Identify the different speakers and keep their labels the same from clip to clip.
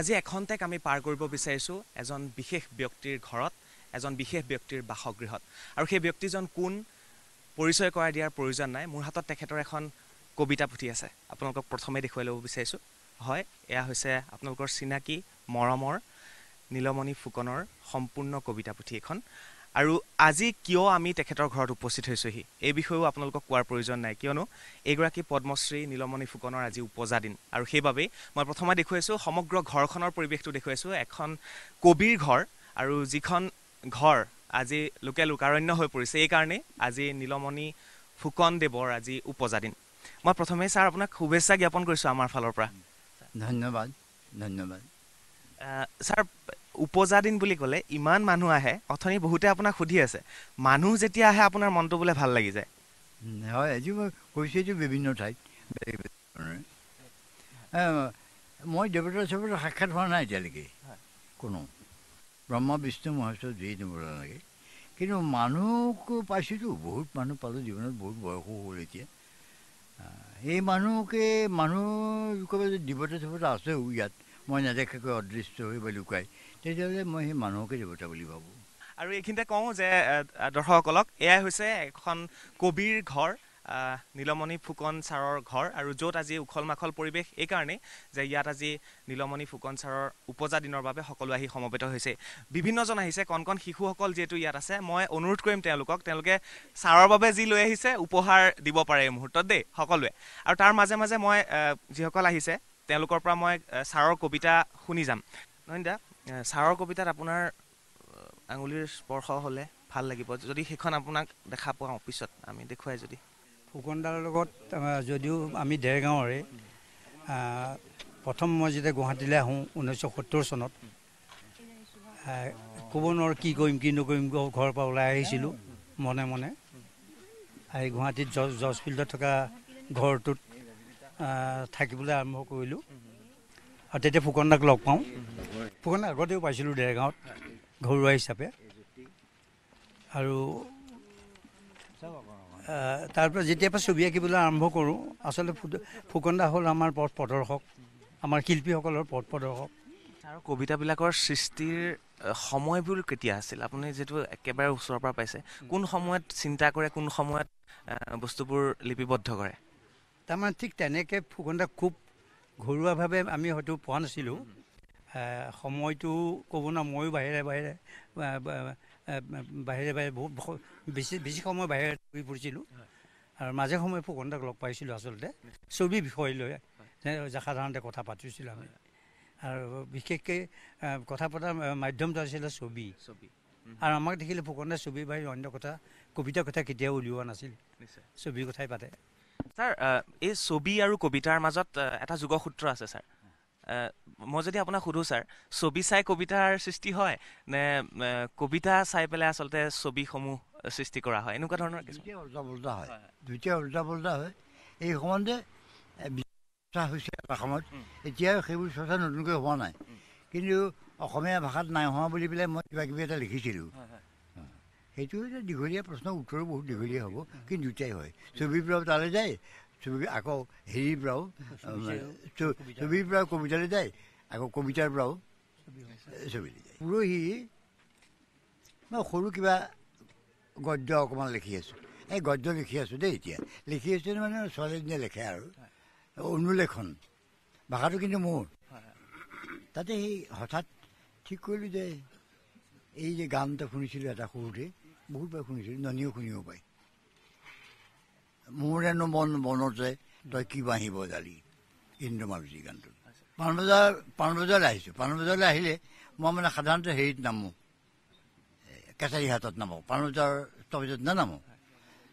Speaker 1: আজি এখন টেক আমি পাৰ কৰিব বিচাৰিছোঁ এজন বিশেষ ব্যক্তিৰ ঘৰত এজন বিশেষ ব্যক্তিৰ বাসগৃহত। আৰু সেই ব্যক্তিজন কোন পৰিচয় কৰাই দিয়াৰ প্ৰয়োজন নাই। মোৰ হাতত তেখেতৰ এখন কবিতা পুথি আছে। আপোনালোকক প্ৰথমে দেখুৱাই ল'ব বিচাৰিছোঁ। হয় এয়া হৈছে আপোনালোকৰ চিনাকি মৰমৰ নীলমণি ফুকনৰ সম্পূৰ্ণ কবিতা পুথি এখন। আৰু আজি কিয় আমি তেখেতৰ ঘৰত উপস্থিত হৈছোঁহি? এই বিষয়েও আপোনালোকক কোৱাৰ প্ৰয়োজন নাই। কিয়নো এইগৰাকী পদ্মশ্ৰী নীলমণি ফুকনৰ আজি উপজা দিন আৰু সেইবাবেই মই প্ৰথমে দেখুৱাইছোঁ সমগ্ৰ ঘৰখনৰ পৰিৱেশটো দেখুৱাইছোঁ। এখন কবিৰ ঘৰ আৰু যিখন ঘৰ আজি লোকে লোকাৰণ্য হৈ পৰিছে এইকাৰণেই আজি নীলমণি ফুকন দেৱৰ আজি উপজা দিন মই প্ৰথমে ছাৰ আপোনাক শুভেচ্ছা জ্ঞাপন কৰিছোঁ আমাৰ ফালৰ পৰা।
Speaker 2: ধন্যবাদ ধন্যবাদ।
Speaker 1: ছাৰ উপজা দিন বুলি ক'লে ইমান মানুহ আহে অথনি বহুতে আপোনাক সুধি আছে। মানুহ যেতিয়া আহে আপোনাৰ মনটো বোলে ভাল লাগি যায়।
Speaker 2: হয় আজি মই কৈছোঁতো বিভিন্ন ঠাইত। মই দেৱতা চেৱতা সাক্ষাৎ হোৱা নাই এতিয়ালৈকে। কোনো। ব্ৰহ্মা বিষ্ণু মহেশ্বৰ যি নবলা লাগে কিন্তু মানুহকো পাইছোঁতো বহুত মানুহ পালোঁ জীৱনত বহুত বয়সো হ'ল এতিয়া। এই মানুহকে মানুহ যদি দেৱতা চেৱতা আছেও ইয়াত মই নেদেখাকৈ অদৃশ্য হৈ বা লুকাই। তেতিয়াহ'লে মই সেই মানুহকে দেৱতা বুলি ভাবোঁ।
Speaker 1: আৰু এইখিনিতে কওঁ যে দৰ্শকসকলক এয়াই হৈছে এখন কবিৰ ঘৰ নীলমণি ফুকন ছাৰৰ ঘৰ আৰু য'ত আজি উখল মাখল পৰিৱেশ এইকাৰণেই যে ইয়াত আজি নীলমণি ফুকন ছাৰৰ উপজা দিনৰ বাবে সকলো আহি সমবেত হৈছে। বিভিন্নজন আহিছে কণ কণ শিশুসকল যিহেতু ইয়াত আছে মই অনুৰোধ কৰিম তেওঁলোকক তেওঁলোকে ছাৰৰ বাবে যি লৈ আহিছে উপহাৰ দিব পাৰে এই মুহূৰ্তত দেই সকলোৱে। আৰু তাৰ মাজে মাজে মই যিসকল আহিছে তেওঁলোকৰ পৰা মই ছাৰৰ কবিতা শুনি যাম। নয়নদা আহ, ছাৰৰ কবিতাত আপোনাৰ আঙুলিৰ স্পৰ্শ হ'লে ভাল লাগিব। যদি সেইখন আপোনাক দেখা পাওঁ পিছত আমি দেখুৱাই যদি।
Speaker 3: ফুকনদাৰ লগত যদিও আমি ডেৰগাঁৱৰে প্ৰথম মই যেতিয়া গুৱাহাটীলৈ আহোঁ ঊনৈছশ সত্তৰ চনত ক'ব নোৱাৰোঁ কি কৰিম কি নকৰিম ঘৰৰ পৰা ওলাই আহিছিলোঁ মনে মনে। আহি গুৱাহাটীত জজ জজ ফিল্ডত থকা ঘৰটোত থাকিবলৈ আৰম্ভ কৰিলোঁ। আৰু তেতিয়া ফুকনদাক লগ পাওঁ। ফুকনদাক আগতেও পাইছিলোঁ ডেৰগাঁৱত ঘৰুৱা হিচাপে। আৰু তাৰপৰা যেতিয়াৰ পৰা ছবি আঁকিবলৈ আৰম্ভ কৰোঁ আচলতে ফুকনদা হ'ল আমাৰ পথ প্ৰদৰ্শক আমাৰ শিল্পীসকলৰ পথ প্ৰদৰ্শক।
Speaker 1: আৰু কবিতাবিলাকৰ সৃষ্টিৰ সময়বোৰ কেতিয়া আছিল? আপুনি যিহেতু একেবাৰে ওচৰৰ পৰা পাইছে কোন সময়ত চিন্তা কৰে কোন সময়ত বস্তুবোৰ লিপিবদ্ধ কৰে?
Speaker 3: তাৰমানে ঠিক তেনেকৈ ফুকনদা খুব ঘৰুৱাভাৱে আমি হয়তো পোৱা নাছিলোঁ। সময়টো ক'ব নোৱাৰোঁ ময়ো বাহিৰে বাহিৰে বাহিৰে বাহিৰে বহুত বেছি বেছি সময় বাহিৰে ঘূৰি ফুৰিছিলোঁ। আৰু মাজে সময়ে ফুকনদাক লগ পাইছিলোঁ আচলতে। ছবি বিষয় লৈ সাধাৰণতে কথা পাতিছিলোঁ আমি। আৰু বিশেষকৈ কথা পতাৰ মাধ্যমটো আছিলে ছবি।
Speaker 1: ছবি।
Speaker 3: আৰু আমাক দেখিলে ফুকনদাই ছবি বাহিৰে অন্য কথা কবিতাৰ কথা কেতিয়াও উলিওৱা নাছিল। ছবিৰ কথাই পাতে।
Speaker 1: ছাৰ এই ছবি আৰু কবিতাৰ মাজত এটা যোগসূত্ৰ আছে ছাৰ। মই যদি আপোনাক সুধোঁ ছাৰ ছবি চাই কবিতাৰ সৃষ্টি হয় নে কবিতা চাই পেলাই আচলতে ছবিসমূহ সৃষ্টি কৰা হয়? এনেকুৱা ধৰণৰ
Speaker 2: ওল্টা পোল্টা হয়। দুইটাই ওল্টা পোল্টা হয়। এই চৰ্চা হৈছে এটা সময়ত। এতিয়া সেইবোৰ চৰ্চা নতুনকৈ হোৱা নাই। কিন্তু অসমীয়া ভাষাত নাই হোৱা বুলি পেলাই মই কিবা কিবি এটা লিখিছিলোঁ। সেইটো এটা দীঘলীয়া প্ৰশ্ন উত্তৰো বহুত দীঘলীয়া হ'ব কিন্তু দুটাই হয় ছবিৰ পৰাও তালৈ যায় ছবি আকৌ হেৰিৰ পৰাও ছবিৰ পৰাও কবিতালৈ যায় আকৌ কবিতাৰ পৰাও ছবিলৈ যায় পৰহি মই সৰু কিবা গদ্য অকণমান লিখি আছোঁ এই গদ্য লিখি আছোঁ দেই এতিয়া লিখি আছোঁ মানে ছোৱালীজনীয়ে লিখে আৰু অনুলেখন ভাষাটো কিন্তু মোৰ তাতে সেই হঠাৎ ঠিক কৰিলোঁ যে এই যে গান এটা শুনিছিলোঁ এটা সৰুতে বহুতবাৰ শুনিছিলোঁ ননীও শুনিব পায় মোৰেনো মন মনতে তই কি বাঢ়িব জালি ইন্দ্ৰমালতী গানটো পাণবজাৰ পাণবজাৰলৈ আহিছোঁ। পাণবজাৰলৈ আহিলে মই মানে সাধাৰণতে হেৰিত নামো। কেঁচাৰী হাতত নামো। পাণবজাৰ ষ্টপেজত নানামো।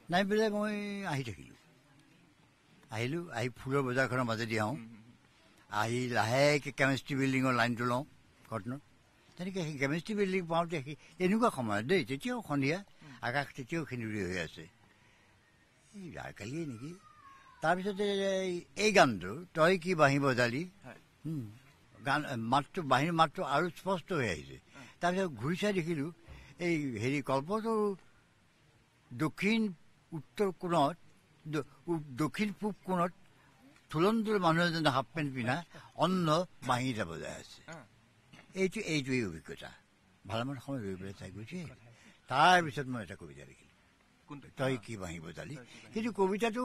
Speaker 2: নাই পেলাই মই আহি থাকিলোঁ। আহিলোঁ আহি ফুলৰ বজাৰখনৰ মাজেদি আহোঁ। আহি লাহেকৈ কেমেষ্ট্ৰি বিল্ডিঙৰ লাইনটো লওঁ ঘটনৰ তেনেকৈ সেই কেমেষ্ট্ৰি বিল্ডিং পাওঁতে সেই এনেকুৱা সময়ত দেই তেতিয়াও সন্ধিয়া আকাশ তেতিয়াও সেন্দুৰী হৈ আছে এই কালিয়ে নেকি তাৰপিছতে এই- গানটো তই কি বাঁহী বজালি উম, গান মাতটো বাঁহীৰ মাতটো আৰু স্পষ্ট হৈ আহিছে তাৰপিছত ঘূৰি চাই দেখিলোঁ এই হেৰি কল্পটোৰ দক্ষিণ উত্তৰ কোণত দক্ষিণ পূব কোণত থুলন্তুৰ মানুহ এজনে হাফ পেণ্ট পিন্ধা অন্ন বাঁহী এটা বজাই আছে। এইটো এইটোৱেই অভিজ্ঞতা ভালেমান সময় ৰৈ পেলাই চাই গৈছে তাৰপিছত মই এটা কবিতা লিখিলোঁ তই কি বাঁহী বজালি কিন্তু কবিতাটো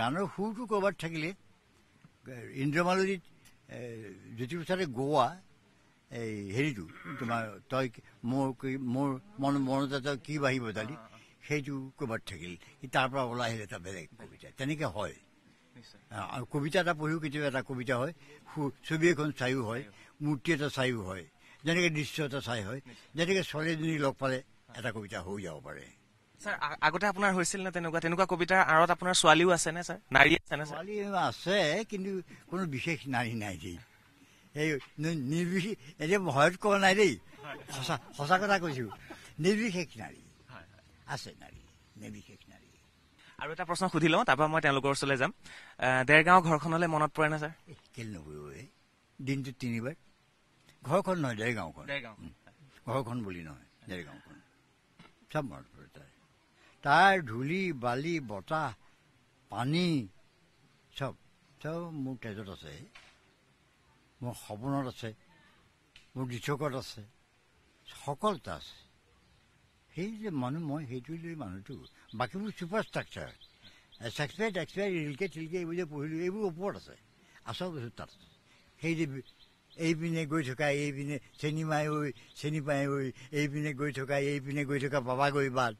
Speaker 2: গানৰ সুৰটো ক'ৰবাত থাকিলে ইন্দ্ৰমালতীত জ্যোতিপ্ৰসাদে গোৱা এই হেৰিটো তোমাৰ তই মোৰ মোৰ মন মনতে তই কি বাঢ়ি বজালি সেইটো ক'ৰবাত থাকিল তাৰ পৰা ওলাই আহিলে এটা বেলেগ কবিতা তেনেকৈ হয় আৰু কবিতা এটা পঢ়িও কেতিয়াবা এটা কবিতা হয় ছবি এখন চাইও হয় মূৰ্তি এটা চাইও হয়। যেনেকৈ দৃশ্য এটা চাই হয় যেনেকৈ ছোৱালীজনী লগ পালে এটা কবিতা হৈ যাব পাৰে।
Speaker 1: ছাৰ আগতে আপোনাৰ হৈছিল নে তেনেকুৱা? তেনেকুৱা কবিতাৰ আঁৰত আপোনাৰ ছোৱালীও আছে নে ছাৰ? নাৰী আছে নে
Speaker 2: ছোৱালী আছে কিন্তু কোনো বিশেষ নাৰী নাই দেই। এই নিৰ্বিশেষ এতিয়া ভয়ত কোৱা নাই দেই। সঁচা সঁচা কথা কৈছোঁ। নিৰ্বিশেষ নাৰী। আছে নাৰী নিৰ্বিশেষ নাৰী।
Speaker 1: আৰু এটা প্ৰশ্ন সুধি লওঁ তাৰপৰা মই তেওঁলোকৰ ওচৰলৈ যাম। আহ, দেৰগাঁও ঘৰখনলৈ মনত পৰে নে ছাৰ?
Speaker 2: কেলে নপৰিব দিনটোত তিনিবাৰ। ঘৰখন নহয় দেৰগাঁওখন
Speaker 1: দেৰগাঁও
Speaker 2: ঘৰখন বুলি নহয় দেৰগাঁওখন চব মনত পৰে তাৰ তাৰ ধূলি বালি বতাহ পানী চব চব মোৰ তেজত আছে। মোৰ সপোনত আছে। মোৰ দিঠকত আছে। সকলোতে আছে। সেই যে মানুহ মই সেইটোৱে লৈ মানুহটো বাকীবোৰ ছুপাৰ ষ্ট্ৰাকচাৰ ছেক্সপিয়াৰ টেক্সপিয়াৰ ৰিলকে চিলকে এইবোৰ যে পঢ়িলোঁ এইবোৰ ওপৰত আছে। আচল বস্তু তাত আছে। সেই যে এইপিনে গৈ থকা এইপিনে চেনি মাই ঐ চেনি পাই ঐ এইপিনে গৈ থকা এইপিনে গৈ থকা বাবা গৈ বাট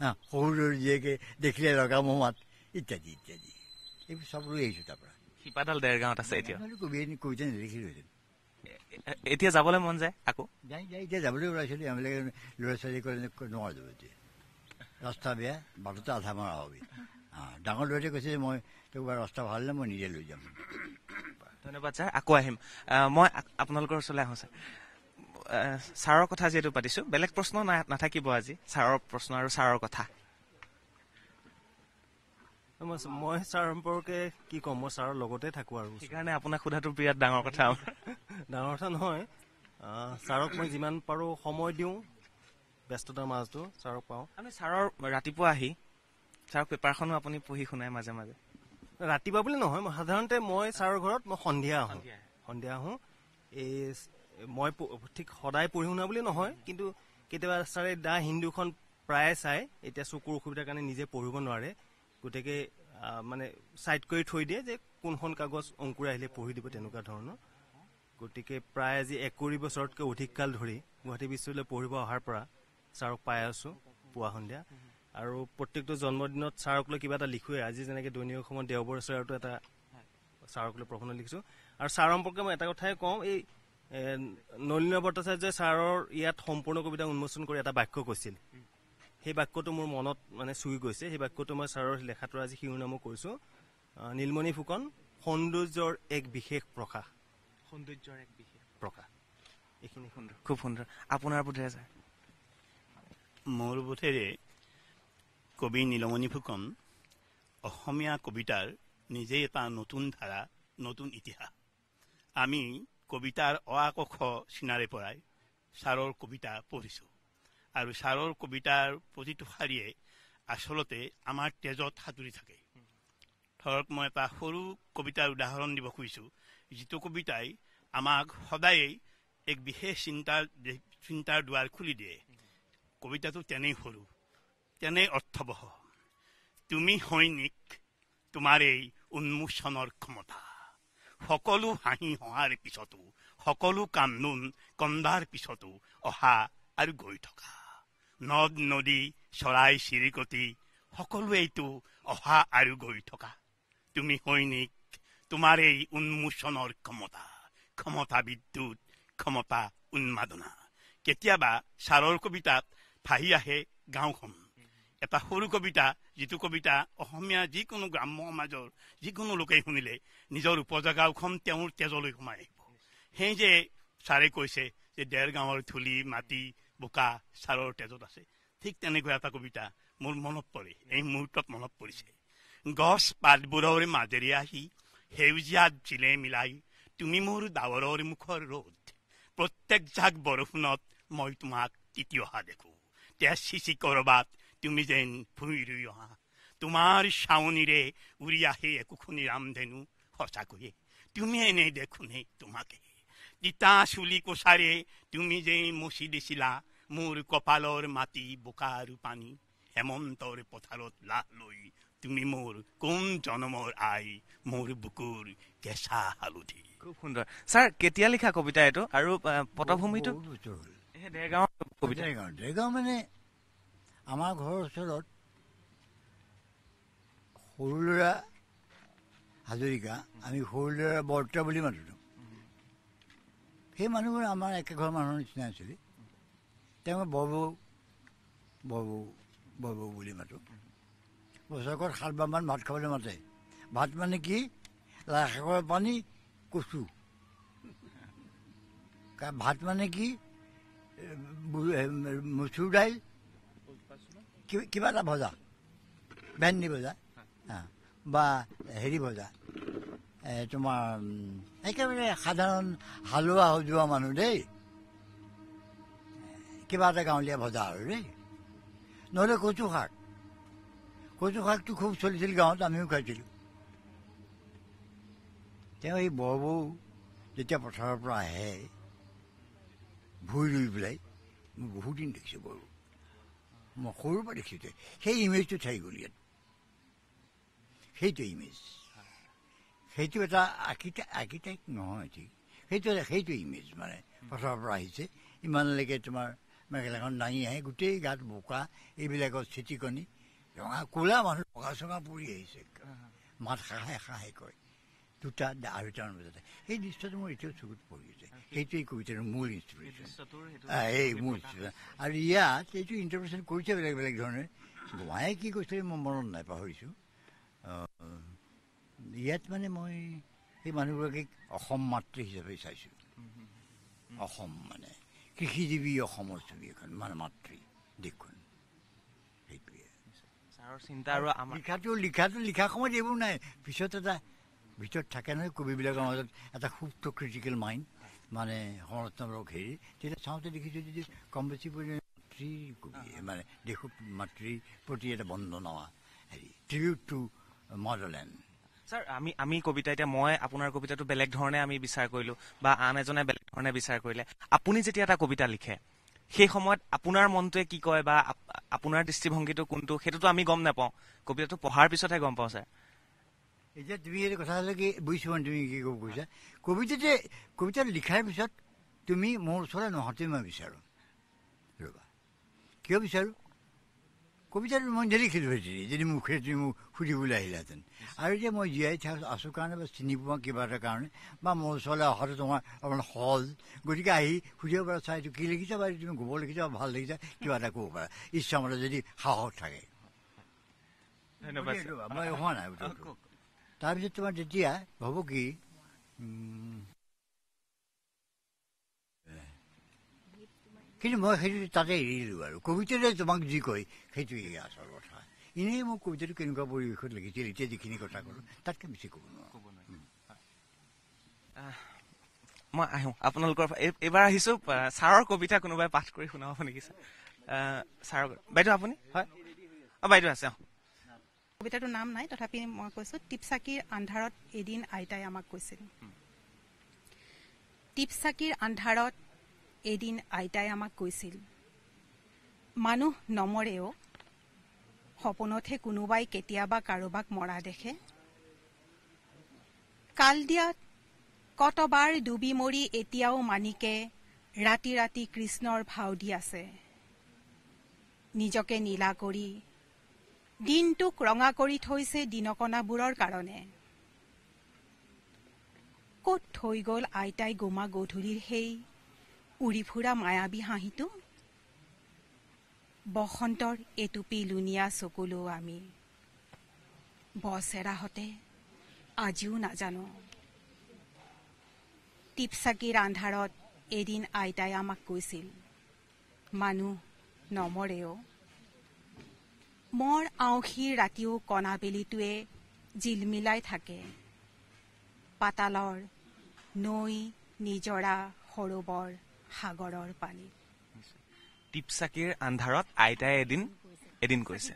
Speaker 2: হা, সৰু সৰু জীয়েকে দেখিলে লগা মমাত ইত্যাদি ইত্যাদি এইবোৰ চব লৈ আহিছোঁ তাৰ পৰা
Speaker 1: শিপাডাল দেৰগাঁৱত আছে এতিয়া
Speaker 2: কবিতা নেদেখিলোহেঁতেন
Speaker 1: এ- এতিয়া যাবলৈ মন যায় আকৌ
Speaker 2: যাই যাই এতিয়া যাবলৈ ওলাইছিলোঁ আমাবিলাকে ল'ৰা ছোৱালী ক'লে নোৱাৰা যাব এতিয়া ৰাস্তা বেয়া বাটতে আধা মৰা হবি ডাঙৰ ল'ৰাটোৱে কৈছে যে মই তোক বাৰু ৰাস্তা ভাল হ'লে মই নিজে লৈ যাম
Speaker 1: ধন্যবাদ ছাৰ। আকৌ আহিম। আহ, মই আপোনালোকৰ ওচৰলৈ আহোঁ ছাৰ। ছাৰৰ কথা যিহেতু পাতিছোঁ বেলেগ প্ৰশ্ন নাথাকিব আজি ছাৰৰ প্ৰশ্ন আৰু ছাৰৰ কথা।
Speaker 4: মই ছাৰ সম্পৰ্কে কি ক'ম? মই ছাৰৰ লগতে থাকোঁ আৰু।
Speaker 1: সেইকাৰণে আপোনাক সোধাটো বিৰাট ডাঙৰ কথা আমাৰ।
Speaker 4: ডাঙৰ কথা নহয়। ছাৰক মই যিমান পাৰোঁ সময় দিওঁ ব্যস্ততাৰ মাজতো ছাৰক পাওঁ।
Speaker 1: আমি ছাৰৰ ৰাতিপুৱা আহি ছাৰক পেপাৰখনো আপুনি পঢ়ি শুনাই মাজে মাজে।
Speaker 4: ৰাতিপুৱা বুলি নহয় মই সাধাৰণতে মই ছাৰৰ ঘৰত মই সন্ধিয়া আহোঁ।
Speaker 1: সন্ধিয়া আহে।
Speaker 4: এই মই ঠিক সদায় পঢ়ি শুনা বুলি নহয় কিন্তু কেতিয়াবা ছাৰে দা হিন্দুখন প্ৰায়ে চাই এতিয়া চকুৰ অসুবিধাৰ কাৰণে নিজে পঢ়িব নোৱাৰে। গতিকে মানে ছাইড কৰি থৈ দিয়ে যে কোনখন কাগজ অংকুৰে আহিলে পঢ়ি দিব তেনেকুৱা ধৰণৰ। গতিকে প্ৰায় আজি এক কোটি বছৰতকৈ অধিক কাল ধৰি গুৱাহাটী বিশ্ববিদ্যালয় পঢ়িব অহাৰ পৰা ছাৰক পাই আছোঁ পুৱা সন্ধিয়া। আৰু প্ৰত্যেকটো জন্মদিনত ছাৰক লৈ কিবা এটা লিখোৱে আজি যেনেকৈ দৈনিক অসমত দেওবৰ ছাৰতো এটা ছাৰক লৈ প্ৰবন্ধ লিখিছোঁ। আৰু ছাৰ সম্পৰ্কে মই এটা কথাই কওঁ এই এ, নলিনীয় ভট্টাচাৰ্যই ছাৰৰ ইয়াত সম্পূৰ্ণ কবিতা উন্মোচন কৰি এটা বাক্য কৈছিল। সেই বাক্যটো মোৰ মনত মানে চুই গৈছে। সেই বাক্যটো মই ছাৰৰ লেখাটোৰ আজি শিৰোনামো কৰিছোঁ। আহ, নীলমণি ফুকন সৌন্দৰ্যৰ এক বিশেষ প্ৰকাশ।
Speaker 1: সৌন্দৰ্যৰ এক বিশেষ
Speaker 4: প্ৰকাশ। এইখিনি
Speaker 1: সুন্দৰ। খুব সুন্দৰ। আপোনাৰ বোধেৰে ছাৰ?
Speaker 5: মোৰ বোধেৰে কবি নীলমণি ফুকন অসমীয়া কবিতাৰ নিজেই এটা নতুন ধাৰা নতুন ইতিহাস। আমি কবিতাৰ অ আ ক খ চিনাৰে পৰাই ছাৰৰ কবিতা পঢ়িছোঁ। আৰু ছাৰৰ কবিতাৰ প্ৰতিটো শাৰীয়ে আচলতে আমাৰ তেজত সাঁতুৰি থাকে। ধৰক মই এটা সৰু কবিতাৰ উদাহৰণ দিব খুজিছোঁ। যিটো কবিতাই আমাক সদায়েই এক বিশেষ চিন্তাৰ চিন্তাৰ দুৱাৰ খুলি দিয়ে। কবিতাটো তেনেই সৰু। তেনেই অৰ্থবহ। তুমি সৈনিক তোমাৰ এই উন্মোচনৰ ক্ষমতা। সকলো হাঁহি হহাৰ পিছতো সকলো কান্দোন কন্দাৰ পিছতো অহা আৰু গৈ থকা। নদ নদী চৰাই চিৰিকটি সকলোৱেইতো অহা আৰু গৈ থকা। তুমি সৈনিক তোমাৰ এই উন্মোচনৰ ক্ষমতা। ক্ষমতা বিদ্যুৎ ক্ষমতা উন্মাদনা। কেতিয়াবা ছাৰৰ কবিতাত ভাহি আহে গাঁওখন। এটা সৰু কবিতা যিটো কবিতা অসমীয়া যিকোনো গ্ৰাম্য সমাজৰ যিকোনো লোকেই শুনিলে নিজৰ উপজগাওখন তেওঁৰ তেজলৈ সোমাই আহিব। সেই যে ছাৰে কৈছে যে ডেৰগাঁৱৰ ধূলি মাটি বোকা ছাৰৰ তেজত আছে ঠিক তেনেকুৱা এটা কবিতা মোৰ মনত পৰে এই মুহূৰ্তত মনত পৰিছে। গছ পাতবোৰৰ মাজেৰে আহি সেউজীয়াত জিলে মিলাই তুমি মোৰ ডাৱৰৰ মুখৰ ৰ'দ প্ৰত্যেক জাক বৰষুণত মই তোমাক তিতি অহা দেখো। তেজ সিঁচি কৰবাত তুমি যেন ভূঁই ৰুই অহা তোমাৰ চাৱনিৰে উৰি আহে একোখনি ৰামধেনু সঁচাকৈয়ে তুমি এনে দেখোনে তোমাকে তিতা চুলি কোচাৰে তুমি যে মচি দিছিলা মোৰ কপালৰ মাটি বোকা আৰু পানী হেমন্তৰ পথাৰত লাহ লৈ তুমি মোৰ কোন জনমৰ আই মোৰ বুকুৰ কেঁচা হালধি
Speaker 1: খুব সুন্দৰ ছাৰ কেতিয়া লিখা কবিতা এইটো আৰু পটভূমিটো কবিতা
Speaker 2: মানে আমাৰ ঘৰৰ ওচৰত সৰু ল'ৰা হাজৰিকা আমি সৰু ল'ৰা বৰ্তা বুলি মাতোঁ সেই মানুহবোৰ আমাৰ একে ঘৰৰ মানুহৰ নিচিনা আছিলে। তেওঁ বৰবৌ বৰবৌ বৰবৌ বুলি মাতোঁ। বছৰেকত সাতবাৰমান ভাত খাবলৈ মাতে। ভাত মানে কি? লাই শাকৰ পানী কচু। ভাত মানে কি? মচুৰ দাইল কিবা এটা ভজা ভেন্দি ভজা বা হেৰি ভজা তোমাৰ একেবাৰে সাধাৰণ হালোৱা সজোৱা মানুহ দেই। কিবা এটা গাঁৱলীয়া ভজা আৰু দেই। নহ'লে কচু শাক। কচু শাকটো খুব চলিছিল গাঁৱত আমিও খাইছিলোঁ। তেওঁ এই বৰবৌ যেতিয়া পথাৰৰ পৰা আহে ভুই ৰুই পেলাই মই বহুত দিন দেখিছোঁ বাৰু মই সৰুৰ পৰা দেখিছোঁ সেই ইমেজটো থাকি গ'ল ইয়াত সেইটো ইমেজ সেইটো এটা আৰ্কিটেক্ট নহয় ঠিক সেইটো সেইটো ইমেজ মানে পথাৰৰ পৰা আহিছে ইমানলৈকে তোমাৰ মেখেলাখন দাঙি আহে গোটেই গাত বোকা এইবিলাকত চিটিকনি ৰঙা ক'লা মানুহ বগা চগা পৰি আহিছে মাত সাহাই সাহাই কয় দুটা আঢ়ৈটামান বজাতে সেই দৃশ্যটো মোৰ এতিয়াও চকুত পৰি আছে সেইটো এই কবিতাটোৰ মূল ইনস্পিৰেশ্যন এই মোৰ আৰু ইয়াত এইটো ইণ্টাৰপ্ৰেশ্যন কৰিছে বেলেগ বেলেগ ধৰণে গোৱায়ে কি কৈছিলে মই মনত নাই পাহৰিছোঁ ইয়াত মানে মই সেই মানুহগৰাকীক অসম মাতৃ হিচাপে চাইছোঁ অসম মানে কৃষিজীৱী অসমৰ ছবি এখন মানে মাতৃ দেশখন সেইটোৱে
Speaker 1: আৰু
Speaker 2: লিখাটো লিখাটো লিখা সময়ত এইবোৰ নাই পিছত এটা ভিতৰত থাকে নহয় কবিবিলাকৰ মাজত এটা সুপ্ত ক্ৰিটিকেল মাইণ্ড মানে শৰৎচন্দ্ৰক হেৰি। তেতিয়া চাওঁতে দেখিছোঁ যে কম বেছি পৰিমাণে মাতৃৰ মানে দেশ মাতৃৰ প্ৰতি এটা বন্দনা হেৰি ট্ৰিবিউট টু মাদাৰলেণ্ড
Speaker 1: ছাৰ আমি আমি কবিতা এতিয়া মই আপোনাৰ কবিতাটো বেলেগ ধৰণে আমি বিচাৰ কৰিলোঁ বা আন এজনে বেলেগ ধৰণে বিচাৰ কৰিলে। আপুনি যেতিয়া এটা কবিতা লিখে সেই সময়ত আপোনাৰ মনটোৱে কি কয় বা আপ- আপোনাৰ দৃষ্টিভংগীটো কোনটো সেইটোতো আমি গম নাপাওঁ। কবিতাটো পঢ়াৰ পিছতহে গম পাওঁ ছাৰ
Speaker 2: এতিয়া তুমি এইটো কথা হ'লে কি বুজিছোঁ মানে তুমি কি ক'ব কৈছা কবিতাতে কবিতা লিখাৰ পিছত তুমি মোৰ ওচৰলৈ নহাতেই মই বিচাৰোঁ। ৰ'বা। কিয় বিচাৰোঁ? কবিতাটো মই নেলিখিলোঁ হেৰি যদি মুখেৰে তুমি মোক সুধিবলৈ আহিলাহেঁতেন আৰু এতিয়া মই জীয়াই থাক আছোঁ কাৰণে বা চিনি পোৱা কিবা এটা কাৰণে বা মোৰ ওচৰলৈ অহাটো তোমাৰ অকণমান সহজ। গতিকে আহি সুধিব পাৰা চাই এইটো কি লিখিছা বা তুমি গোবৰ লিখিছা বা ভাল লিখিছা? কিবা এটা ক'ব পাৰা। ইচ্ছামতে যদি সাহস থাকে।
Speaker 1: ধন্যবাদ
Speaker 2: মই হোৱা নাই। তাৰপিছত তোমাৰ তেতিয়া হ'ব কি? কিন্তু মই সেইটো তাতে এৰি দিলোঁ আৰু। কবিতাতে তোমাক যি কয় সেইটোৱেই আচল কথা। এনেই মোক কবিতাটো কেনেকুৱা পৰিৱেশত লিখিছিল এতিয়া যিখিনি কথা ক'লোঁ তাতকৈ বেছি ক'ব নোৱাৰোঁ।
Speaker 1: মই আহোঁ। আপোনালোকৰ এইবাৰ আহিছোঁ। আহ, ছাৰৰ কবিতা কোনোবাই পাঠ কৰি শুনাব নেকি ছাৰ? ছাৰৰ বাইদেউ আপুনি? হয়? অঁ বাইদেউ আছে অঁ।
Speaker 6: কবিতাটোৰ নাম নাই। তথাপি মই কৈছোঁ টিপচাকিৰ আন্ধাৰত এদিন আইতাই আমাক কৈছিল। টিপচাকিৰ আন্ধাৰত এদিন আইতাই আমাক কৈছিল মানুহ নমৰেও সপোনতহে কোনোবাই কেতিয়াবা কাৰোবাক মৰা দেখে। কাল দিয়াত কতবাৰ ডুবি মৰি এতিয়াও মানিকে ৰাতি ৰাতি কৃষ্ণৰ ভাও দি আছে। নিজকে নীলা কৰি দিনটোক ৰঙা কৰি থৈছে দিনকণাবোৰৰ কাৰণে। ক'ত থৈ গ'ল আইতাই গোমা গধূলিৰ সেই উৰি ফুৰা মায়াবী হাঁহিটো? বসন্তৰ এটুপি লুণীয়া চকুলো আমি। বচেৰাহঁতে আজিও নাজানো। টিপচাকিৰ আন্ধাৰত এদিন আইতাই আমাক কৈছিল মানুহ নমৰেও। মৰ আউসীৰ ৰাতিও কণাবেলিটোৱে জিলমিলাই থাকে। পাতালৰ নৈ নিজৰা সৰোবৰ সাগৰৰ পানীত
Speaker 1: টিপচাকিৰ আন্ধাৰত আইতাই এদিন এদিন কৈছে।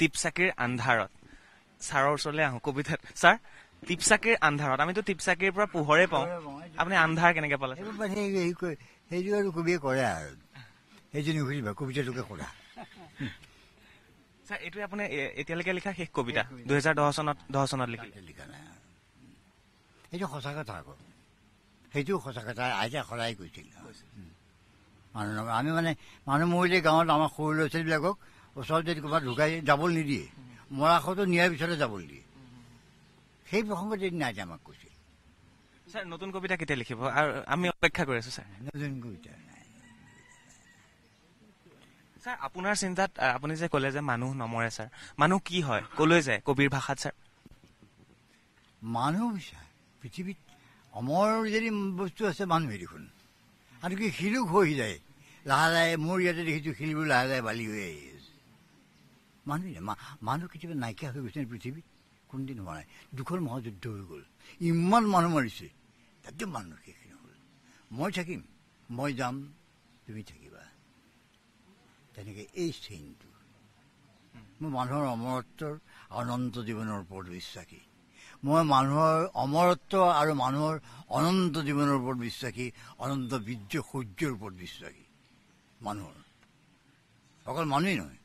Speaker 1: টিপচাকিৰ আন্ধাৰত। ছাৰৰ ওচৰলৈ আহোঁ কবিতাত। ছাৰ টিপচাকিৰ আন্ধাৰত। আমিতো টিপচাকিৰ পৰা পোহৰে পাওঁ। আপুনি আন্ধাৰ কেনেকে পালে?
Speaker 2: সেইবোৰ মানে সেই হেৰি কৰে সেইটো আৰু কবিয়ে কৰে আৰু। সেইটো নুসুধিবা কবিতাটোকে কৰা
Speaker 1: ছাৰ এইটোৱে আপুনি এতিয়ালৈকে লিখা শেষ কবিতা দুহেজাৰ দহ চনত দহ চনত
Speaker 2: লিখা নাই। সেইটো সঁচা কথা আকৌ। সেইটো সঁচা কথা। আইতাই সদায় কৈছিল। মানুহ। আমি মানে মানুহ মৰিলে গাঁৱত আমাৰ সৰু ল'ৰা ছোৱালীবিলাকক ওচৰত যদি ক'ৰবাত ঢুকাই যাবলৈ নিদিয়ে মৰাশতো নিয়াৰ পিছতে যাবলৈ দিয়ে। সেই প্ৰসংগত এদিন আইতাই আমাক কৈছিল।
Speaker 1: ছাৰ নতুন কবিতা কেতিয়া লিখিব? আৰু আমি অপেক্ষা কৰি আছো ছাৰ।
Speaker 2: নতুন কবিতা। নাই
Speaker 1: ছাৰ আপোনাৰ চিন্তাত আপুনি যে ক'লে যে মানুহ নমৰে ছাৰ মানুহ কি হয়? কলৈ যায়? কবিৰ ভাষাত ছাৰ
Speaker 2: মানুহ পৃথিৱীত অমৰ যদি বস্তু আছে মানুহে দেখোন। আনকি শিলো হৈ যায়। লাহে লাহে মোৰ ইয়াতে দেখিছোঁ শিলবোৰ লাহে লাহে বালি হৈ আহি আছে। মানুহ মানুহ কেতিয়াবা নাইকিয়া হৈ গৈছে পৃথিৱীত? কোনদিন হোৱা নাই। দুখন মহাযুদ্ধ হৈ গ'ল। ইমান মানুহ মাৰিছে। তাতে মানুহ শেষ নহ'ল। মই থাকিম। মই যাম। তুমি থাকিবা। তেনেকৈ এই চেইনটো মই মানুহৰ অমৰত্বৰ অনন্ত জীৱনৰ ওপৰত বিশ্বাসী। মই মানুহৰ অমৰত্ব আৰু মানুহৰ অনন্ত জীৱনৰ ওপৰত বিশ্বাসী অনন্ত বীৰ্য সূৰ্যৰ ওপৰত বিশ্বাসী। মানুহৰ। অকল মানুহেই নহয়।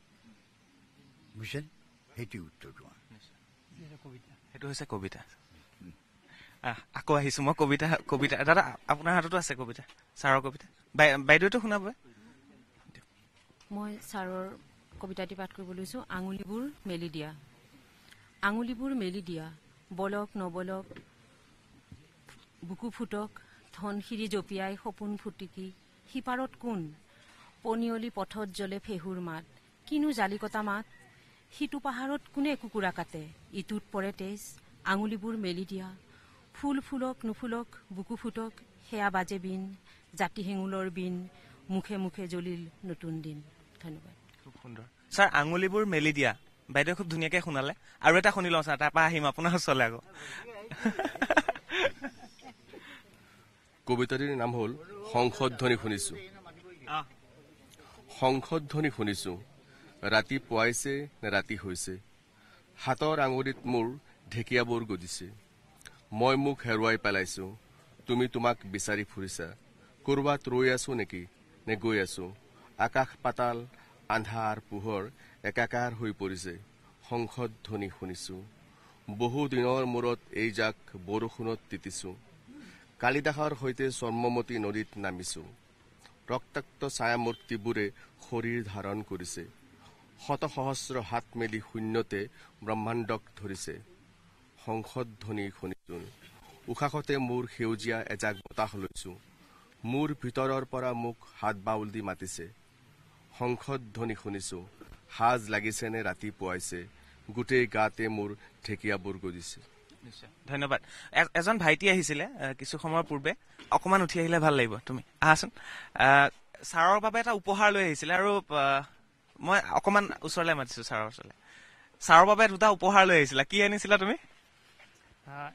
Speaker 2: বুজিছে? সেইটোৱে উত্তৰটো।
Speaker 1: সেইটো হৈছে কবিতা। আকৌ আহিছো মই। কবিতা কবিতা। দাদা আপোনাৰ হাততো আছে কবিতা। ছাৰৰ কবিতা। বাই- বাইদেউতো শুনাবই
Speaker 7: মই ছাৰৰ কবিতাটি পাঠ কৰিব লৈছোঁ। আঙুলিবোৰ মেলি দিয়া। আঙুলিবোৰ মেলি দিয়া। বলক নবলক বুকু ফুটক ধনশিৰি জঁপিয়াই সপোন ফুটিকি সিপাৰত কোন? পনিয়লি পথত জ্বলে ফেহুৰ মাত। কিনো জালিকটা মাত? সিটো পাহাৰত কোনে কুকুৰা কাটে? ইটোত পৰে তেজ। আঙুলিবোৰ মেলি দিয়া। ফুল ফুলক নুফুলক বুকু ফুটক। সেয়া বাজে বিন। জাতি হেঙুলৰ বিন। মুখে মুখে জ্বলিল নতুন দিন। ধন্যবাদ।
Speaker 1: খুব সুন্দৰ। ছাৰ আঙুলিবোৰ মেলি দিয়া। বাইদেউ খুব ধুনীয়াকে শুনালে। আৰু এটা শুনি লওঁ ছাৰ তাৰপৰা আহিম আপোনাৰ ওচৰলৈ আকৌ।
Speaker 8: কবিতাটিৰ নাম হ'ল সংসদধ্বনি শুনিছো। সংসদধ্বনি শুনিছো। ৰাতি পুৱাইছে নে ৰাতি হৈছে? হাতৰ আঙুলিত মোৰ ঢেকীয়াবোৰ গজিছে। মই মোক হেৰুৱাই পেলাইছো। তুমি তোমাক বিচাৰি ফুৰিছা। ক'ৰবাত ৰৈ আছো নেকি? নে গৈ আছো? আকাশ পাতাল আন্ধাৰ পোহৰ একাকাৰ হৈ পৰিছে। সংসদধ্বনি শুনিছো। বহু দিনৰ মূৰত এই জাক বৰষুণত তিতিছো। কালিদাসৰ সৈতে চৰ্মমতী নদীত নামিছো। ৰক্তাক্ত ছায়ামূৰ্তিবোৰে শৰীৰ ধাৰণ কৰিছে। শত সহস্ৰ হাত মেলি শূন্যতে ব্ৰহ্মাণ্ডক ধৰিছে। সংসদধ্বনি শুনিছো। উশাহতে মোৰ সেউজীয়া এজাক বতাহ লৈছো। মোৰ ভিতৰৰ পৰা মোক হাত বাউল দি মাতিছে। সংসদধ্বনি শুনিছো। সাজ লাগিছেনে ৰাতি পুৱাইছে? গোটেই গাতে মোৰ ঢেকীয়াবোৰ গজিছে।
Speaker 1: ধন্যবাদ। এজন ভাইটি আহিছিলে আহ, কিছু সময়ৰ পূৰ্বে। অকণমান উঠি আহিলে ভাল লাগিব। তুমি আহাচোন। আহ, ছাৰৰ বাবে এটা উপহাৰ লৈ আহিছিলে আৰু মই অকণমান ওচৰলৈ মাতিছো ছাৰৰ ওচৰলৈ। ছাৰৰ বাবে দুটা উপহাৰ লৈ আহিছিলা। কি আনিছিলা তুমি?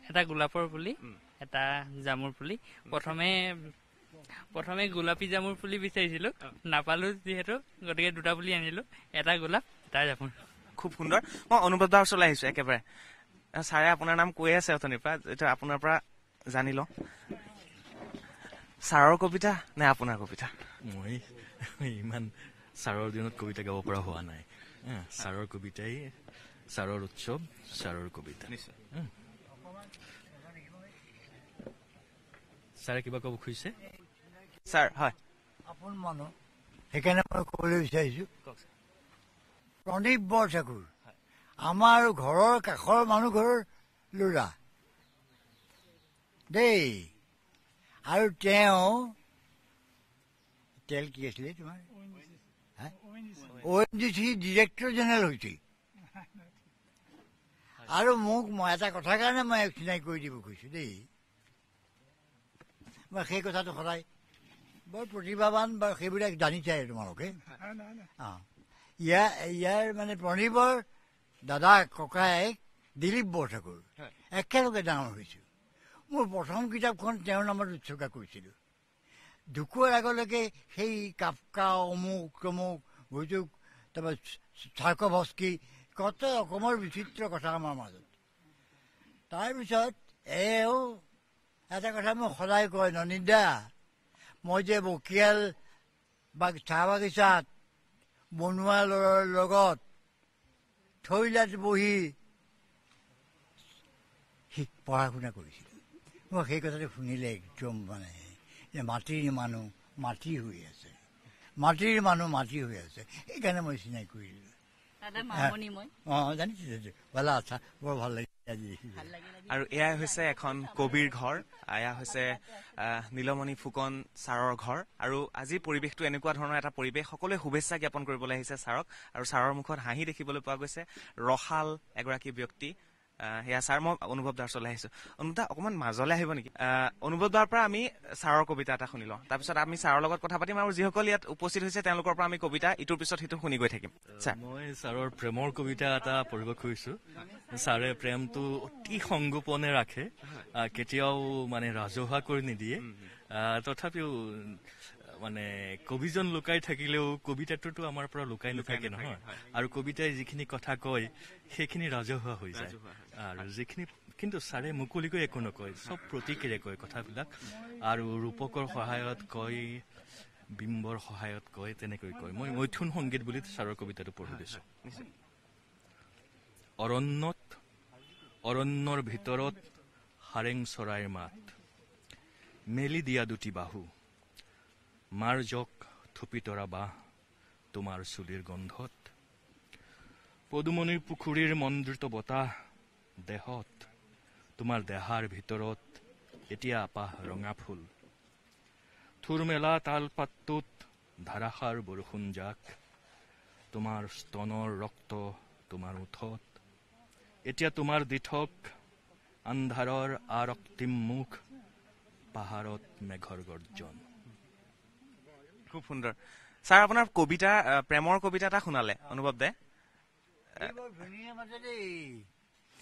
Speaker 9: এটা গোলাপৰ পুলি এটা জামুৰ পুলি। প্ৰথমে প্ৰথমে গোলাপী জামুৰ পুলি বিচাৰিছিলো নাপালো যিহেতু গতিকে দুটা পুলি আনিলো এটা গোলাপ এটা জামুৰ।
Speaker 1: খুব সুন্দৰ। মই অনুভৱ দাৰ ওচৰলৈ আহিছো একেবাৰে। ছাৰে আপোনাৰ নাম কৈ আছে অথনিৰ পৰা এইটো আপোনাৰ পৰা জানি লওঁ। ছাৰৰ কবিতা নে আপোনাৰ কবিতা?
Speaker 10: মই ইমান ছাৰৰ দিনত কবিতা গাব পৰা হোৱা নাই। হা, ছাৰৰ কবিতাই ছাৰৰ উৎসৱ ছাৰৰ কবিতা। ছাৰে কিবা ক'ব খুজিছে?
Speaker 1: ছাৰ হয়
Speaker 2: আপোন মানুহ। সেইকাৰণে মই ক'বলৈ বিচাৰিছোঁ। প্ৰণীপ বৰঠাকুৰ আমাৰ ঘৰৰ কাষৰ মানুহ ঘৰৰ ল'ৰা। দেই আৰু তেওঁ তেল কি আছিলে তোমাৰ? O' N G C director general হৈছে আৰু মোক মই এটা কথাৰ কাৰণে মই চিনাকি কৰি দিব খুজিছোঁ দেই। মই সেই কথাটো সদায় বৰ প্ৰতিভাৱান বা সেইবিলাক জানিছাই তোমালোকে? অঁ। ইয়াৰ ইয়াৰ মানে প্ৰণীৱৰ দাদা ককায়েক দিলীপ বৰঠাকুৰ একেলগে ডাঙৰ হৈছোঁ মোৰ প্ৰথম কিতাপখন তেওঁৰ নামত উৎসৰ্গা কৰিছিলোঁ। ঢুকুৱাৰ আগলৈকে সেই কাফকা অমুক তমুক ভুজুক তাৰপৰা চাৰ্কভস্কি কত ৰকমৰ বিচিত্ৰ কথা আমাৰ মাজত। তাৰপিছত এও এটা কথা মোক সদায় কয় ননিদা মই যে বকিয়াল বা চাহ বাগিচাত বনোৱা ল'ৰাৰ লগত থৈলাত বহি পঢ়া শুনা কৰিছিলোঁ। মই সেই কথাটো শুনিলে একদম মানে যে মাটিৰ মানুহ মাটি হৈ আছে। মাটিৰ মানুহ মাটি হৈ আছে। সেইকাৰণে মই চিনাকি কৰিলোঁ। অঁ জানিছোঁ ভালে আছা বৰ ভাল লাগিছে
Speaker 1: আৰু এয়াই হৈছে এখন কবিৰ ঘৰ এয়া হৈছে নীলমণি ফুকন ছাৰৰ ঘৰ। আৰু আজি পৰিৱেশটো এনেকুৱা ধৰণৰ এটা পৰিৱেশ। সকলোৱে শুভেচ্ছা জ্ঞাপন কৰিবলৈ আহিছে ছাৰক। আৰু ছাৰৰ মুখত হাঁহি দেখিবলৈ পোৱা গৈছে। ৰসাল এগৰাকী ব্যক্তি। সেয়া ছাৰ মই অনুভৱ দাৰ ওচৰলৈ আহিছো। অনুভৱ দা অকণমান মাজলৈ আহিব নেকি? অনুভৱ দাৰ পৰা আমি ছাৰৰ কবিতা এটা শুনি লওঁ। তাৰপিছত আমি ছাৰৰ লগত কথা পাতিম আৰু যিসকল ইয়াত উপস্থিত হৈছে তেওঁলোকৰ পৰা আমি কবিতা ইটোৰ পিছত সিটো শুনি গৈ থাকিম। ছাৰ।
Speaker 10: মই ছাৰৰ প্ৰেমৰ কবিতা এটা পঢ়িব খুজিছো। ছাৰে প্ৰেমটো অতি সংগোপনে ৰাখে। কেতিয়াও মানে ৰাজহুৱা কৰি নিদিয়ে। তথাপিও মানে কবিজন লুকাই থাকিলেও কবিতাটোতো আমাৰ পৰা লুকাই নাথাকে নহয়। আৰু কবিতাই যিখিনি কথা কয় সেইখিনি ৰাজহুৱা হৈ যায়। আৰু যিখিনি কিন্তু ছাৰে মুকলিকৈ একো নকয় চব প্ৰতীকেৰে কয় কথাবিলাক। আৰু ৰূপকৰ সহায়ত কয় বিম্বৰ সহায়ত কয় তেনেকৈ কয়। মই মৈথুন সংগীত বুলি ছাৰৰ কবিতাটো পঢ়ি দিছো অৰণ্যত অৰণ্যৰ ভিতৰত হাৰেং চৰাইৰ মাত। মেলি দিয়া দুটি বাহু। মাৰ জক থুপি বাহ তোমাৰ চুলিৰ গন্ধত। পদুমণিৰ পুখুৰীৰ মন্দিৰত বতাহ দেহত তোমাৰ দেহাৰ ভিতৰত এতিয়া আপাহ ৰঙা ফুল। থুৰ মেলা তালপাতটোত ধাৰাসাৰ বৰষুণ জাক তোমাৰ স্তনৰ ৰক্ত তোমাৰ ওঠত এতিয়া তোমাৰ দিঠক আন্ধাৰৰ আৰক্তিম মুখ পাহাৰত মেঘৰ গৰ্জন।
Speaker 1: খুব সুন্দৰ। ছাৰ আপোনাৰ কবিতা প্ৰেমৰ কবিতা এটা শুনালে অনুভৱ দে।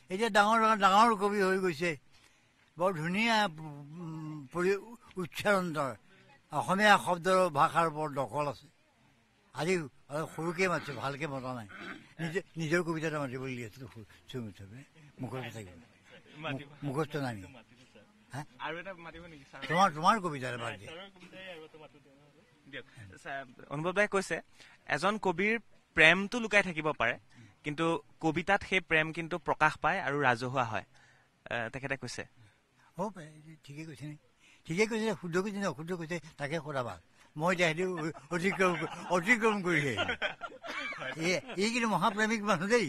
Speaker 2: এতিয়া ডাঙৰ ডাঙৰ ডাঙৰ কবি হৈ গৈছে। বৰ ধুনীয়া উচ্চাৰণ তাৰ। অসমীয়া শব্দৰ ভাষাৰ বৰ দখল আছে। আজি অলপ সৰুকৈ মাতিছে ভালকৈ মতা নাই। নিজে নিজৰ কবিতা এটা মাতিব বুলি আছিলোঁ মুখস্থ থাকিব মুখস্থ নাই হা?
Speaker 1: আৰু এটা মাতিব
Speaker 2: তোমাৰ তোমাৰ কবিতা এটা মাতি দিয়া।
Speaker 1: দিয়ক অনুভৱ দাই কৈছে এজন কবিৰ প্ৰেমটো লুকাই থাকিব পাৰে কিন্তু কবিতাত সেই প্ৰেম কিন্তু প্ৰকাশ পায় আৰু ৰাজহুৱা হয়। তেখেতে কৈছে।
Speaker 2: হ'ব ঠিকেই কৈছে নে? ঠিকেই কৈছে শুদ্ধ কৈছে অশুদ্ধ কৈছে তাকে সোধাবা। মই এতিয়া সেইটো অতিক্ৰম অতিক্ৰম কৰি আহিলোঁ এই এই কিন্তু মহাপ্ৰেমিক মানুহ দেই।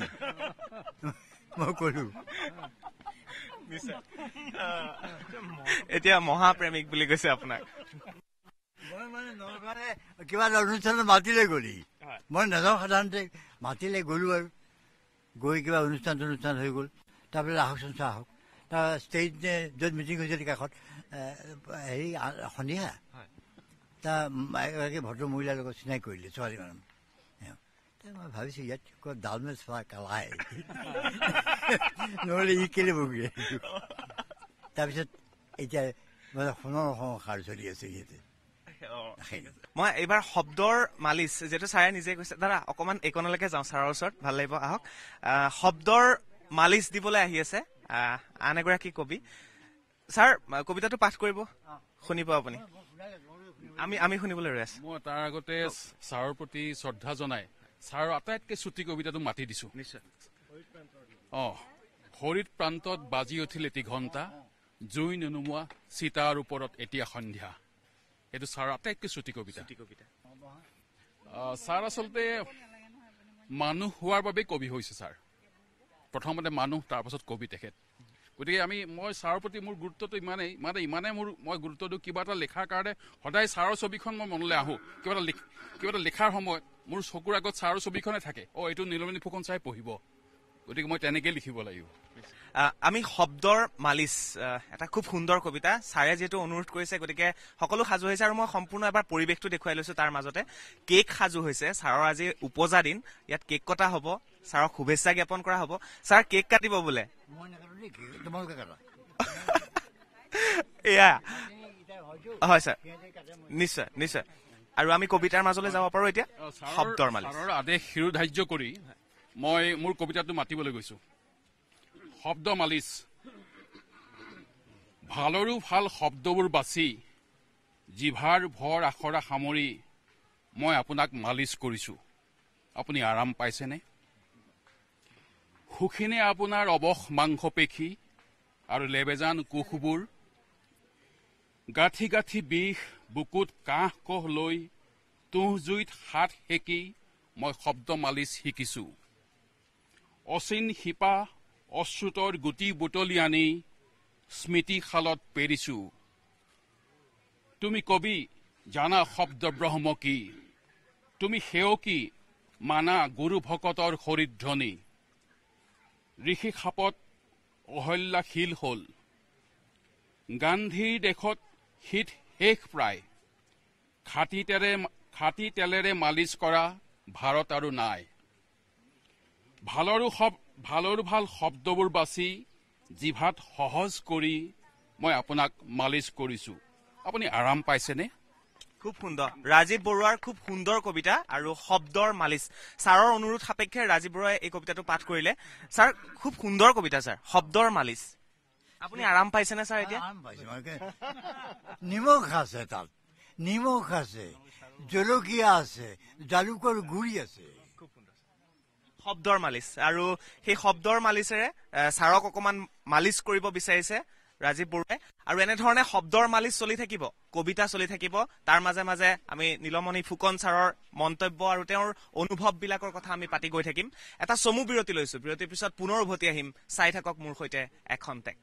Speaker 2: মই ক'লো।
Speaker 1: এতিয়া মহাপ্ৰেমিক বুলি কৈছে আপোনাক।
Speaker 2: মই মানে নগাঁৱতে কিবা এটা অনুষ্ঠানত মাতিলে গ'লি। মই নাযাওঁ সাধাৰণতে মাতিলে গ'লো আৰু। গৈ কিবা অনুষ্ঠান অনুষ্ঠান হৈ গ'ল। তাৰপিছত আহকচোন চোন আহক। তাৰ ষ্টেজ য'ত মিটিং হৈছিল কাষত হেৰি সন্ধিয়া। তাৰ এগৰাকী ভদ্ৰ মহিলাৰ লগত চিনাকি কৰিলে ছোৱালী মানুহ মই ভাবিছোঁ ইয়াত ক'ত ডালমে চোৱা কালাই। নহ'লে ই কেলে বগিয়ে তাৰপিছত এতিয়া মানে সোণৰ সংসাৰ চলি আছে ইয়াতে
Speaker 1: মই এইবাৰ শব্দৰ মালিচ যিহেতু ছাৰে নিজে কৈছে দাদা অকমান এইকণলৈকে যাওঁ ছাৰৰ ওচৰত ভাল লাগিব আহক। আহ, শব্দৰ মালিচ দিবলৈ আহি আছে। আন এগৰাকী কবি। ছাৰ কবিতাটো পাঠ কৰিব। শুনিব আপুনি। আমি আমি শুনিবলৈ ৰৈ আছো।
Speaker 11: মই তাৰ আগতে ছাৰৰ প্ৰতি শ্ৰদ্ধা জনাই ছাৰৰ আটাইতকৈ চুটি কবিতাটো মাতি দিছো।
Speaker 1: নিশ্চয়।
Speaker 11: অ হৰিত প্ৰান্তত বাজি উঠিল এটি ঘণ্টা জুই নুনুমোৱা চিতাৰ ওপৰত এতিয়া সন্ধ্যা। এইটো ছাৰৰ আটাইতকৈ চুটি কবিতা। ছাৰ আচলতে মানুহ হোৱাৰ বাবেই কবি হৈছে ছাৰ। প্ৰথমতে মানুহ তাৰপাছত কবি তেখেত। গতিকে আমি মই ছাৰৰ প্ৰতি মোৰ গুৰুত্বটো ইমানেই মানে ইমানেই মোৰ মই গুৰুত্ব দিওঁ কিবা এটা লিখাৰ কাৰণে সদায় ছাৰৰ ছবিখন মই মনলৈ আহোঁ। কিবা এটা কিবা এটা লিখাৰ সময়ত মোৰ চকুৰ আগত ছাৰৰ ছবিখনে থাকে। অ এইটো নীলমণি ফুকন চাই পঢ়িব। গতিকে মই তেনেকেই লিখিব লাগিব।
Speaker 1: আমি শব্দৰ মালিচ এটা খুব সুন্দৰ কবিতা ছাৰে যিহেতু অনুৰোধ কৰিছে গতিকে সকলো সাজু হৈছে আৰু মই সম্পূৰ্ণ এবাৰ পৰিৱেশটো দেখুৱাই লৈছো তাৰ মাজতে। কেক সাজু হৈছে ছাৰৰ আজি উপজা দিন ইয়াত কেক কটা হ'ব ছাৰক শুভেচ্ছা জ্ঞাপন কৰা হ'ব। ছাৰ কেক কাটিব বোলে? এয়া। হয় ছাৰ। নিশ্চয় নিশ্চয়। আৰু আমি কবিতাৰ মাজলৈ যাব পাৰো এতিয়া শব্দৰ মালিচ।
Speaker 11: আদেশ শিৰোধাৰ্য কৰি মই মোৰ কবিতাটো মাতিবলৈ গৈছো। শব্দ মালিচ। ভালৰো ভাল শব্দবোৰ বাছি জিভাৰ ভৰ আখৰা সামৰি মই আপোনাক মালিচ কৰিছোঁ। আপুনি আৰাম পাইছেনে? সুখিনে আপোনাৰ অৱস মাংসপেশী আৰু লেবেজান কোষবোৰ গাঁঠি গাঁঠি বিষ বুকুত কাহ কহ লৈ তুঁহ জুইত হাত সেকি মই শব্দ মালিচ শিকিছোঁ। অচিন শিপা অশ্ৰুতৰ গুটি বুটলি আনি স্মৃতিশালত পেৰিছোঁ। তুমি কবি জানা শব্দ ব্ৰহ্ম কি? তুমি সেৱকী মানা গুৰু ভকতৰ হৰিধ্বনি ঋষি খাপত অহল্যা শিল হ'ল। গান্ধীৰ দেশত শীত শেষ প্ৰায়। খাটি তেৰে খাটি তেলেৰে মালিচ কৰা ভাৰত আৰু নাই। ভালৰো ভালৰো ভাল শব্দবোৰ বাছি জিভাত সহজ কৰি মই আপোনাক মালিচ কৰিছোঁ। আপুনি আৰাম পাইছেনে?
Speaker 1: খুব সুন্দৰ। ৰাজীৱ বৰুৱাৰ খুব সুন্দৰ কবিতা আৰু শব্দৰ মালিচ ছাৰৰ অনুৰোধ সাপেক্ষে ৰাজীৱ বৰুৱাই এই কবিতাটো পাঠ কৰিলে। ছাৰ খুব সুন্দৰ কবিতা ছাৰ। শব্দৰ মালিচ আপুনি আৰাম পাইছেনে ছাৰ এতিয়া?
Speaker 2: নিমখ আছে তাত। নিমখ আছে জলকীয়া আছে জালুকৰ গুৰি আছে।
Speaker 1: শব্দৰ মালিচ। আৰু সেই শব্দৰ মালিচেৰে ছাৰক অকমান মালিচ কৰিব বিচাৰিছে ৰাজীৱ বৰুৱাই। আৰু এনেধৰণে শব্দৰ মালিচ চলি থাকিব কবিতা চলি থাকিব। তাৰ মাজে মাজে আমি নীলমণি ফুকন ছাৰৰ মন্তব্য আৰু তেওঁৰ অনুভৱবিলাকৰ কথা আমি পাতি গৈ থাকিম। এটা চমু বিৰতি লৈছো। বিৰতিৰ পিছত পুনৰ উভতি আহিম। চাই থাকক মোৰ সৈতে এখন টেক।